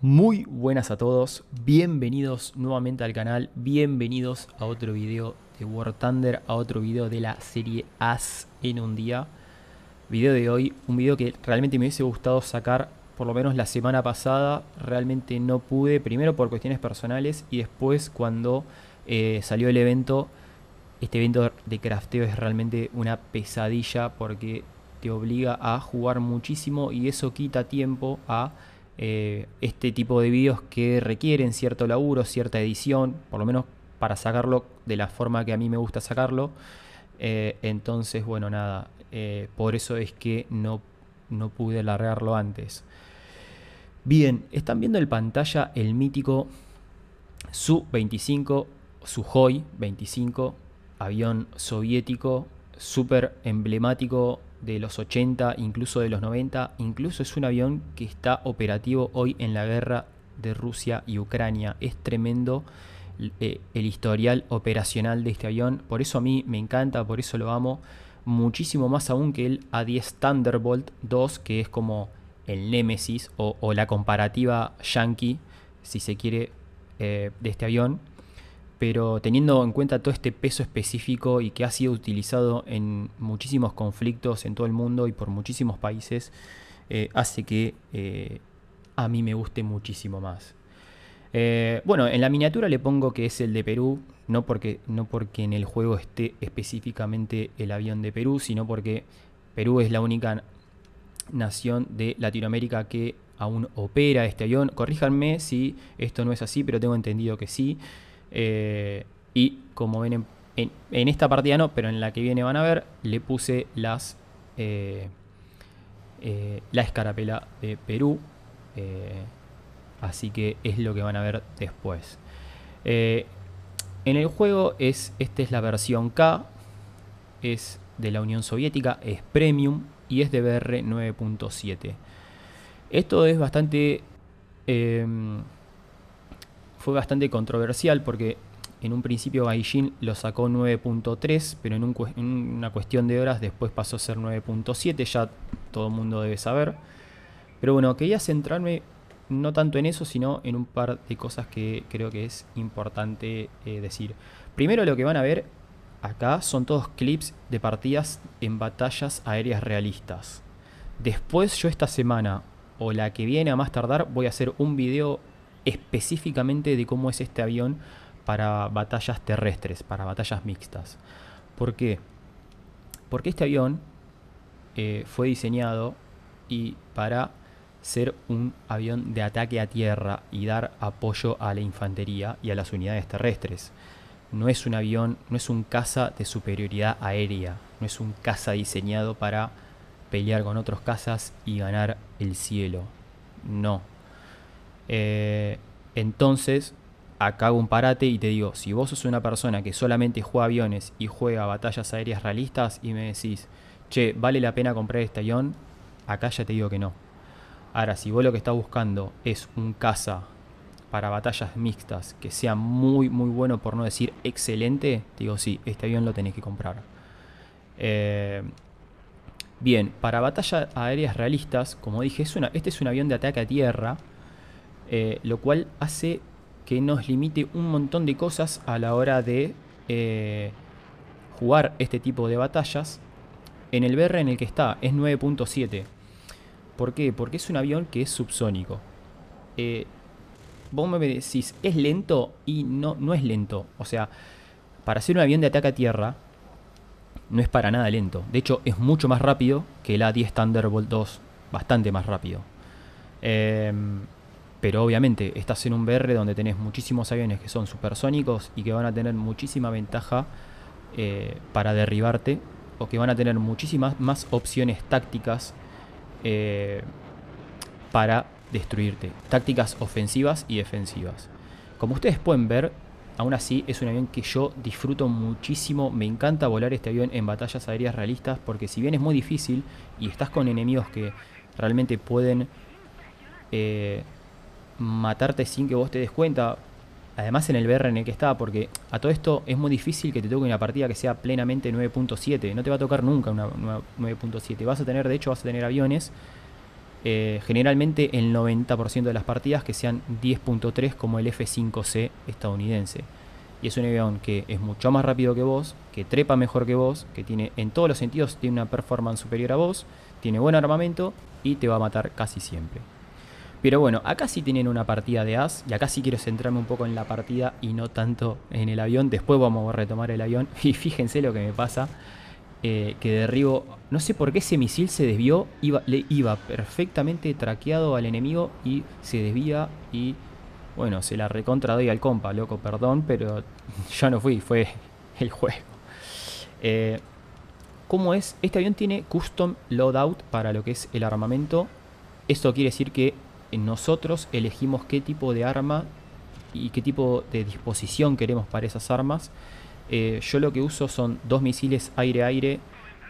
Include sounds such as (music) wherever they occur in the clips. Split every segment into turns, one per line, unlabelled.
Muy buenas a todos, bienvenidos nuevamente al canal, bienvenidos a otro video de War Thunder, a otro video de la serie As en un día. Video de hoy, un video que realmente me hubiese gustado sacar por lo menos la semana pasada, realmente no pude, primero por cuestiones personales y después cuando eh, salió el evento, este evento de crafteo es realmente una pesadilla porque te obliga a jugar muchísimo y eso quita tiempo a eh, este tipo de vídeos que requieren cierto laburo, cierta edición, por lo menos para sacarlo de la forma que a mí me gusta sacarlo. Eh, entonces, bueno, nada, eh, por eso es que no, no pude largarlo antes. Bien, están viendo en pantalla el mítico Su-25, Suhoi 25, avión soviético, súper emblemático de los 80, incluso de los 90, incluso es un avión que está operativo hoy en la guerra de Rusia y Ucrania. Es tremendo eh, el historial operacional de este avión, por eso a mí me encanta, por eso lo amo muchísimo más aún que el A-10 Thunderbolt 2, que es como el Nemesis o, la comparativa yankee, si se quiere, eh, de este avión pero teniendo en cuenta todo este peso específico y que ha sido utilizado en muchísimos conflictos en todo el mundo y por muchísimos países, eh, hace que eh, a mí me guste muchísimo más. Eh, bueno, en la miniatura le pongo que es el de Perú, no porque, no porque en el juego esté específicamente el avión de Perú, sino porque Perú es la única nación de Latinoamérica que aún opera este avión. Corríjanme si esto no es así, pero tengo entendido que sí. Eh, y como ven en, esta partida no, pero en la que viene van a ver, le puse las eh, eh, la escarapela de Perú. así que es lo que van a ver después. en el juego es, esta es la versión K, es de la Unión Soviética, es Premium y es de BR 9.7. Esto es bastante fue bastante controversial porque en un principio Gaijin lo sacó 9.3, pero en, una cuestión de horas después pasó a ser 9.7, ya todo el mundo debe saber. Pero bueno, quería centrarme no tanto en eso, sino en un par de cosas que creo que es importante eh, decir. Primero lo que van a ver acá son todos clips de partidas en batallas aéreas realistas. Después yo esta semana o la que viene a más tardar voy a hacer un video específicamente de cómo es este avión para batallas terrestres, para batallas mixtas. ¿Por qué? Porque este avión eh, fue diseñado y para ser un avión de ataque a tierra y dar apoyo a la infantería y a las unidades terrestres. No es un avión, no es un caza de superioridad aérea, no es un caza diseñado para pelear con otros cazas y ganar el cielo. No, eh, entonces, acá hago un parate y te digo, si vos sos una persona que solamente juega aviones y juega batallas aéreas realistas y me decís, che, ¿vale la pena comprar este avión? Acá ya te digo que no. Ahora, si vos lo que estás buscando es un caza para batallas mixtas que sea muy, muy bueno, por no decir excelente, te digo, sí, este avión lo tenés que comprar. Eh, bien, para batallas aéreas realistas, como dije, es una, este es un avión de ataque a tierra eh, lo cual hace que nos limite un montón de cosas a la hora de eh, jugar este tipo de batallas. En el BR en el que está es 9.7. ¿Por qué? Porque es un avión que es subsónico. Eh, vos me decís, ¿es lento? Y no, no es lento. O sea, para ser un avión de ataque a tierra, no es para nada lento. De hecho, es mucho más rápido que el A10 Thunderbolt 2. Bastante más rápido. Eh, pero obviamente estás en un BR donde tenés muchísimos aviones que son supersónicos y que van a tener muchísima ventaja eh, para derribarte o que van a tener muchísimas más opciones tácticas eh, para destruirte. Tácticas ofensivas y defensivas. Como ustedes pueden ver, aún así es un avión que yo disfruto muchísimo. Me encanta volar este avión en batallas aéreas realistas porque si bien es muy difícil y estás con enemigos que realmente pueden... Eh, matarte sin que vos te des cuenta. Además en el BR en el que está, porque a todo esto es muy difícil que te toque una partida que sea plenamente 9.7. No te va a tocar nunca una 9.7. Vas a tener, de hecho, vas a tener aviones eh, generalmente el 90% de las partidas que sean 10.3 como el F5C estadounidense. Y es un avión que es mucho más rápido que vos, que trepa mejor que vos, que tiene en todos los sentidos tiene una performance superior a vos, tiene buen armamento y te va a matar casi siempre. Pero bueno, acá sí tienen una partida de as y acá sí quiero centrarme un poco en la partida y no tanto en el avión. Después vamos a retomar el avión (laughs) y fíjense lo que me pasa. Eh, que derribo, no sé por qué ese misil se desvió, iba, le iba perfectamente traqueado al enemigo y se desvía y bueno, se la recontra doy al compa, loco, perdón, pero (laughs) yo no fui, fue (laughs) el juego. Eh, ¿Cómo es? Este avión tiene custom loadout para lo que es el armamento. Esto quiere decir que nosotros elegimos qué tipo de arma y qué tipo de disposición queremos para esas armas. Eh, yo lo que uso son dos misiles aire-aire.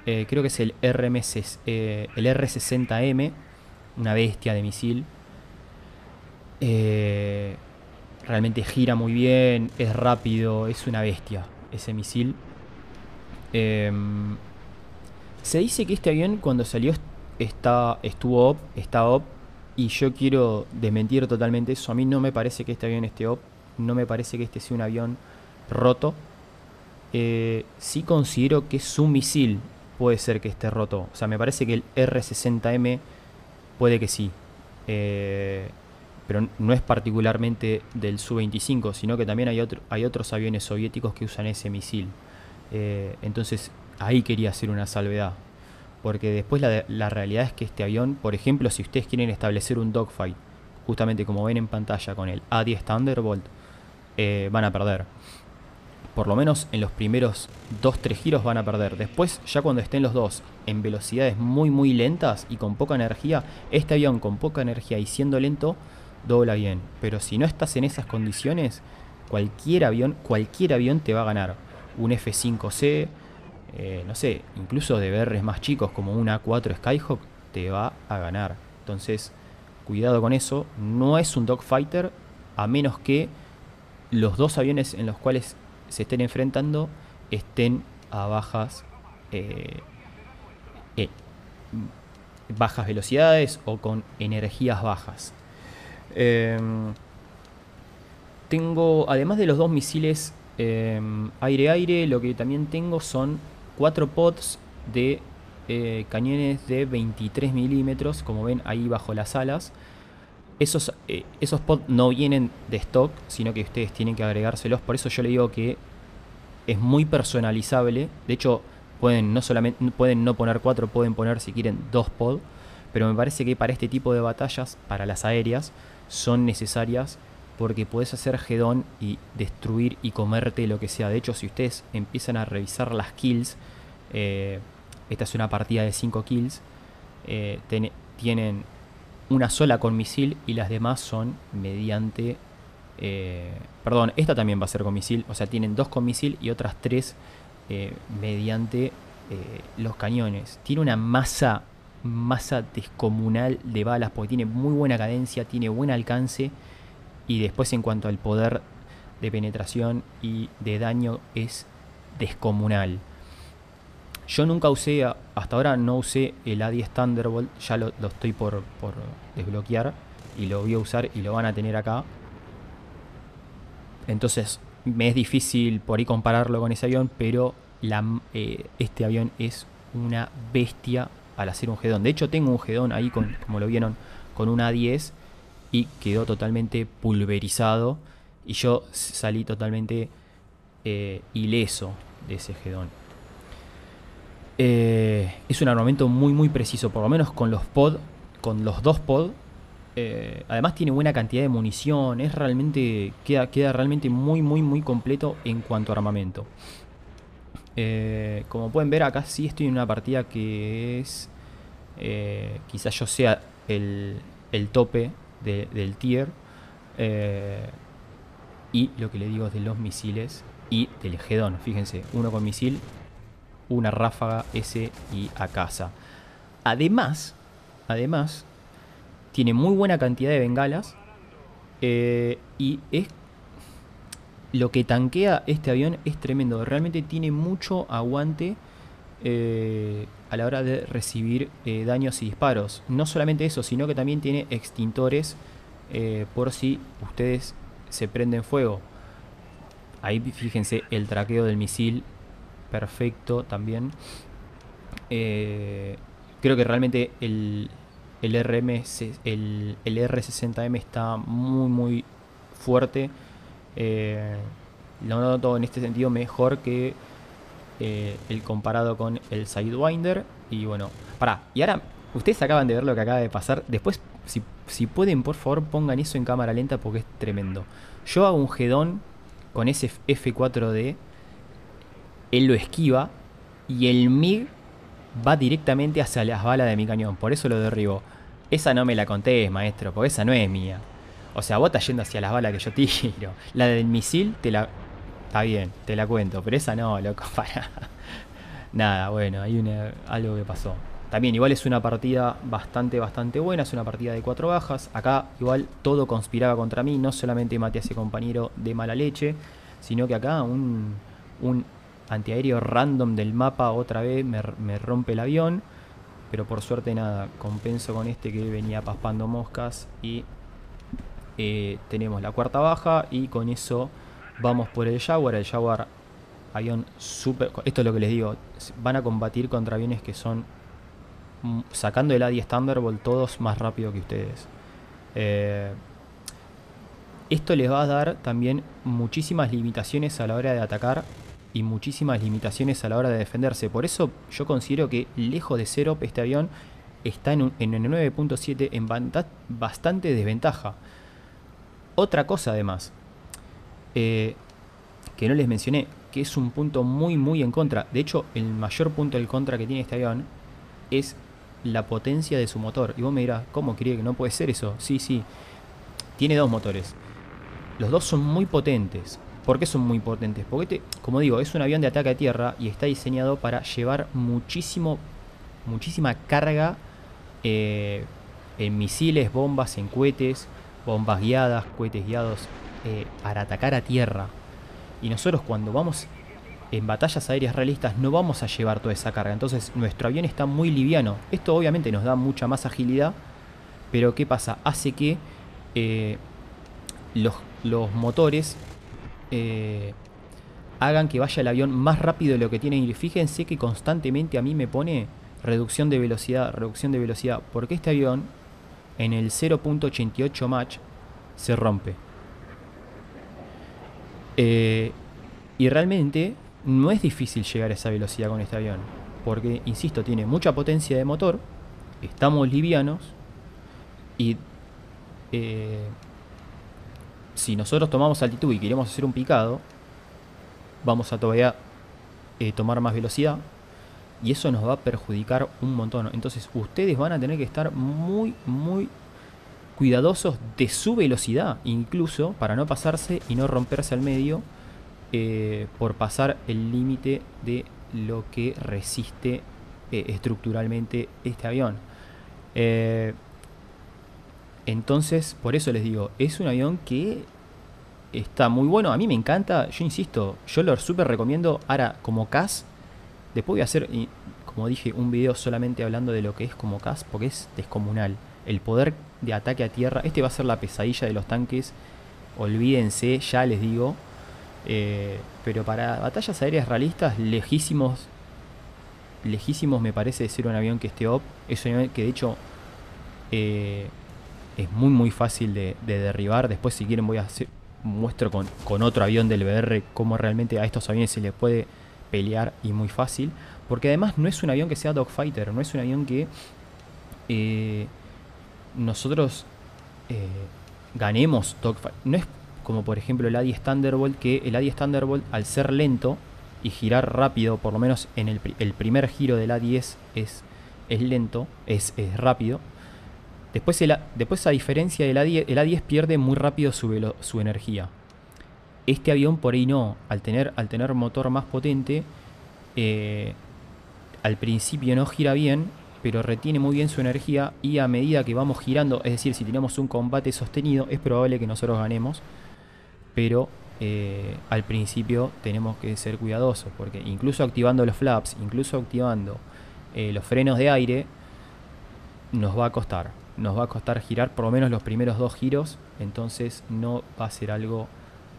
Eh, creo que es el, RMS, eh, el R60M, una bestia de misil. realmente gira muy bien, es rápido, es una bestia ese misil. Em, se dice que este avión cuando salió está, estuvo está y yo quiero desmentir totalmente eso. A mí no me parece que este avión esté op. No me parece que este sea un avión roto. Eh, sí considero que su misil puede ser que esté roto. O sea, me parece que el R60M puede que sí. Eh, pero no es particularmente del Su-25, sino que también hay, otro, hay otros aviones soviéticos que usan ese misil. Eh, entonces ahí quería hacer una salvedad. Porque después la, realidad es que este avión, por ejemplo, si ustedes quieren establecer un dogfight, justamente como ven en pantalla con el A10 Thunderbolt, eh, van a perder. Por lo menos en los primeros 2-3 giros van a perder. Después, ya cuando estén los dos en velocidades muy muy lentas y con poca energía, este avión con poca energía y siendo lento, dobla bien. Pero si no estás en esas condiciones, cualquier avión, cualquier avión te va a ganar. Un F5C, eh, no sé, incluso de BRs más chicos como una A4 Skyhawk, te va a ganar. Entonces, cuidado con eso. No es un dogfighter, a menos que los dos aviones en los cuales se estén enfrentando estén a bajas, eh, bajas velocidades o con energías bajas. Em, tengo, además de los dos misiles em, aire-aire, lo que también tengo son cuatro pods de eh, cañones de 23 milímetros, como ven ahí bajo las alas. Esos, eh, esos pods no vienen de stock, sino que ustedes tienen que agregárselos. Por eso yo le digo que es muy personalizable. De hecho, pueden no solamente pueden no poner cuatro, pueden poner si quieren dos pods. Pero me parece que para este tipo de batallas, para las aéreas, son necesarias porque puedes hacer hedón y destruir y comerte lo que sea. De hecho, si ustedes empiezan a revisar las kills, eh, esta es una partida de 5 kills, eh, tienen una sola con misil y las demás son mediante... Eh, perdón, esta también va a ser con misil, o sea, tienen dos con misil y otras tres mediante los cañones. Tiene una masa, masa descomunal de balas porque tiene muy buena cadencia, tiene buen alcance y después en cuanto al poder de penetración y de daño es descomunal. Yo nunca usé, hasta ahora no usé el A10 Thunderbolt, ya lo, estoy por, desbloquear y lo voy a usar y lo van a tener acá. Entonces me es difícil por ahí compararlo con ese avión, pero eh, este avión es una bestia al hacer un gedón. De hecho tengo un gedón ahí, con, como lo vieron, con un A10 y quedó totalmente pulverizado y yo salí totalmente eh, ileso de ese gedón. Eh, es un armamento muy muy preciso, por lo menos con los pod, con los dos pod. Eh, además tiene buena cantidad de munición, es realmente queda, queda realmente muy muy muy completo en cuanto a armamento. como pueden ver acá sí estoy en una partida que es quizás yo sea el, el tope del tier. Eh, y lo que le digo es de los misiles y del Gedón. Fíjense, uno con misil, una ráfaga S y a casa. Además, además, tiene muy buena cantidad de bengalas. Eh, y es lo que tanquea este avión es tremendo. Realmente tiene mucho aguante. Eh, a la hora de recibir eh, daños y disparos. No solamente eso, sino que también tiene extintores eh, por si ustedes se prenden fuego. Ahí fíjense el traqueo del misil, perfecto también. Eh, creo que realmente el, el, RM, el, el R60M está muy muy fuerte. lo noto en este sentido mejor que eh, el comparado con el Sidewinder. Y bueno, para Y ahora, ustedes acaban de ver lo que acaba de pasar. Después, si, si pueden, por favor, pongan eso en cámara lenta porque es tremendo. Yo hago un gedón con ese F4D. Él lo esquiva. Y el MIG va directamente hacia las balas de mi cañón. Por eso lo derribo. Esa no me la contés, maestro, porque esa no es mía. O sea, vos estás yendo hacia las balas que yo (laughs) tiro. La del misil te la, Está bien, te la cuento, pero esa no, loco, (laughs) para. Nada, bueno, hay una, algo que pasó. También igual es una partida bastante, bastante buena, es una partida de cuatro bajas. Acá igual todo conspiraba contra mí, no solamente maté a ese compañero de mala leche, sino que acá un, un antiaéreo random del mapa otra vez me, rompe el avión. Pero por suerte nada, compenso con este que venía paspando moscas y eh, tenemos la cuarta baja y con eso Vamos por el Jaguar, el Jaguar avión super... Esto es lo que les digo, van a combatir contra aviones que son, mm, sacando el A-10 Thunderbolt, todos más rápido que ustedes. Eh, esto les va a dar también muchísimas limitaciones a la hora de atacar y muchísimas limitaciones a la hora de defenderse. Por eso yo considero que lejos de cero este avión está en, en el 9.7 en bastante desventaja. Otra cosa además, eh, que no les mencioné, que es un punto muy muy en contra. De hecho, el mayor punto del contra que tiene este avión es la potencia de su motor. Y vos me dirás, ¿cómo cree que no puede ser eso? Sí, sí. Tiene dos motores. Los dos son muy potentes. ¿Por qué son muy potentes? Porque, este, como digo, es un avión de ataque a tierra y está diseñado para llevar muchísimo, muchísima carga eh, en misiles, bombas, en cohetes, bombas guiadas, cohetes guiados, eh, para atacar a tierra. Y nosotros cuando vamos en batallas aéreas realistas no vamos a llevar toda esa carga. Entonces nuestro avión está muy liviano. Esto obviamente nos da mucha más agilidad. Pero ¿qué pasa? Hace que eh, los, motores eh, hagan que vaya el avión más rápido de lo que tiene. Y fíjense que constantemente a mí me pone reducción de velocidad, reducción de velocidad. Porque este avión en el 0.88 Mach se rompe. Eh, y realmente no es difícil llegar a esa velocidad con este avión. Porque, insisto, tiene mucha potencia de motor, estamos livianos y eh, si nosotros tomamos altitud y queremos hacer un picado, vamos a todavía eh, tomar más velocidad y eso nos va a perjudicar un montón. Entonces ustedes van a tener que estar muy, muy cuidadosos de su velocidad, incluso para no pasarse y no romperse al medio eh, por pasar el límite de lo que resiste eh, estructuralmente este avión. Eh, entonces, por eso les digo, es un avión que está muy bueno. A mí me encanta, yo insisto, yo lo súper recomiendo. Ahora, como CAS, después voy a hacer, como dije, un video solamente hablando de lo que es como CAS, porque es descomunal. El poder de ataque a tierra. Este va a ser la pesadilla de los tanques. Olvídense, ya les digo. Eh, pero para batallas aéreas realistas, lejísimos. Lejísimos me parece ser un avión que esté op. Es un avión que de hecho eh, es muy muy fácil de, derribar. Después si quieren voy a muestro con, con otro avión del BR cómo realmente a estos aviones se les puede pelear y muy fácil. Porque además no es un avión que sea dogfighter, no es un avión que eh, nosotros eh, ganemos. No es como por ejemplo el A10 Thunderbolt, que el A10 Thunderbolt al ser lento y girar rápido, por lo menos en el, primer giro del A10 es, es lento, es, rápido. Después, después a diferencia del A10, el A10 pierde muy rápido su, su energía. Este avión por ahí no, al tener, al tener motor más potente, eh, al principio no gira bien pero retiene muy bien su energía y a medida que vamos girando, es decir, si tenemos un combate sostenido, es probable que nosotros ganemos, pero eh, al principio tenemos que ser cuidadosos, porque incluso activando los flaps, incluso activando eh, los frenos de aire, nos va a costar. Nos va a costar girar por lo menos los primeros dos giros, entonces no va a ser algo,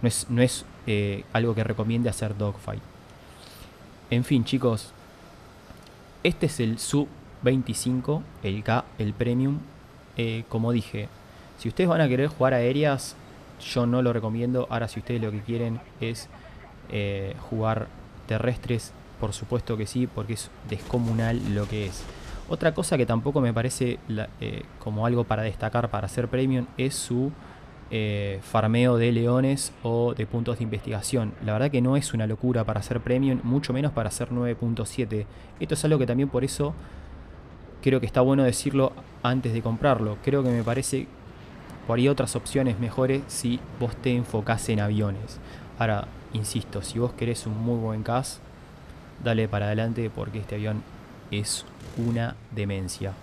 no es, no es eh, algo que recomiende hacer dogfight. En fin, chicos, este es el sub 25, el K, el Premium. Eh, como dije, si ustedes van a querer jugar aéreas, yo no lo recomiendo. Ahora, si ustedes lo que quieren es eh, jugar terrestres, por supuesto que sí, porque es descomunal lo que es. Otra cosa que tampoco me parece eh, como algo para destacar para ser premium es su farmeo de leones o de puntos de investigación. La verdad que no es una locura para ser premium, mucho menos para ser 9.7. Esto es algo que también por eso creo que está bueno decirlo antes de comprarlo. Creo que me parece por ahí otras opciones mejores si vos te enfocás en aviones. Ahora, insisto, si vos querés un muy buen CAS, dale para adelante porque este avión es una demencia.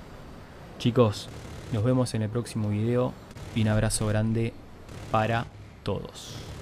Chicos, nos vemos en el próximo video y un abrazo grande para todos.